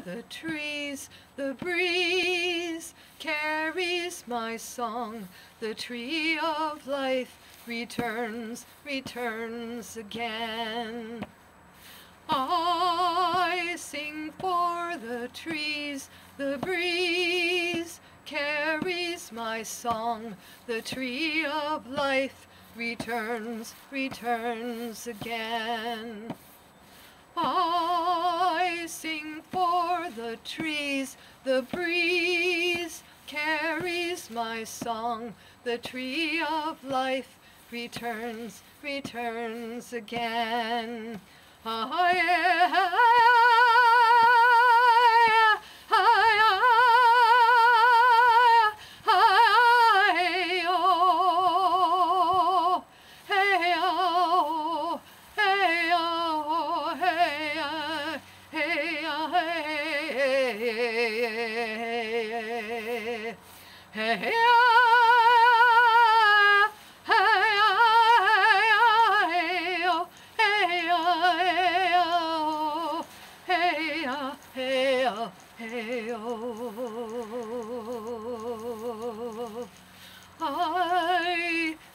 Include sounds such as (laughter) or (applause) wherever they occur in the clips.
the trees, the breeze carries my song. The tree of life returns, returns again. I sing for the trees, the breeze carries my song. The tree of life returns, returns again. I sing for the trees, the breeze carries my song. The tree of life returns, returns again. I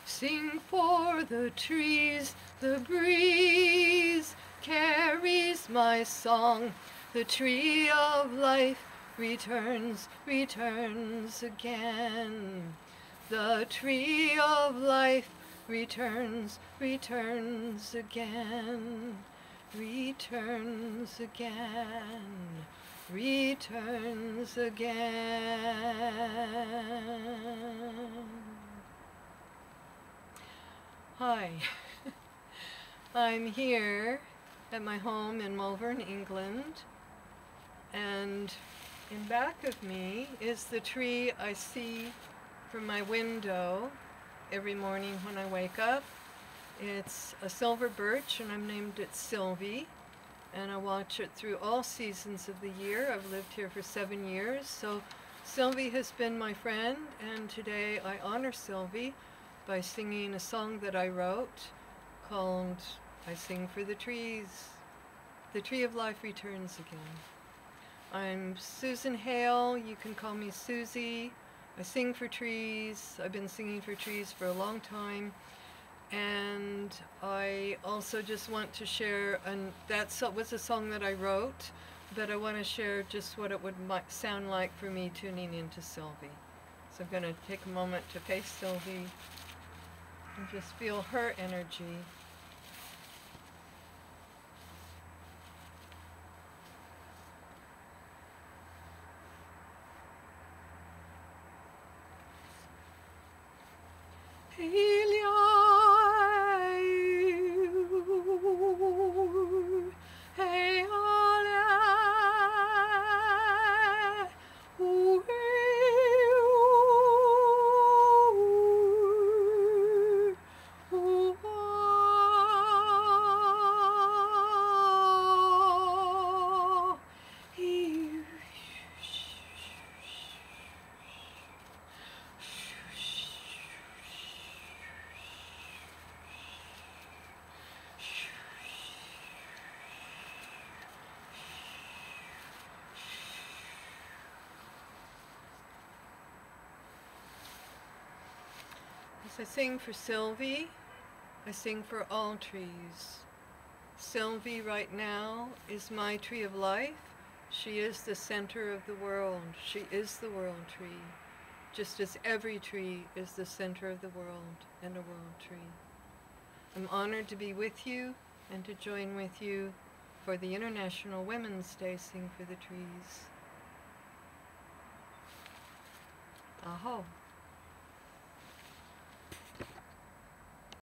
sing for the trees, the breeze carries my song. The tree of life returns, returns again. The tree of life returns, returns again, returns again, returns again. Hi, (laughs) I'm here at my home in Malvern, England, and in back of me is the tree I see from my window every morning when I wake up. It's a silver birch and I've named it Sylvie and I watch it through all seasons of the year. I've lived here for seven years so Sylvie has been my friend and today I honor Sylvie by singing a song that I wrote called I Sing for the Trees. The Tree of Life returns again. I'm Susan Hale. You can call me Susie. I sing for trees. I've been singing for trees for a long time. And I also just want to share, and that was a song that I wrote, but I want to share just what it would sound like for me tuning into Sylvie. So I'm going to take a moment to face Sylvie and just feel her energy. Hey. I sing for Sylvie, I sing for all trees. Sylvie right now is my tree of life. She is the center of the world. She is the world tree, just as every tree is the center of the world and a world tree. I'm honored to be with you and to join with you for the International Women's Day Sing for the Trees. Aho.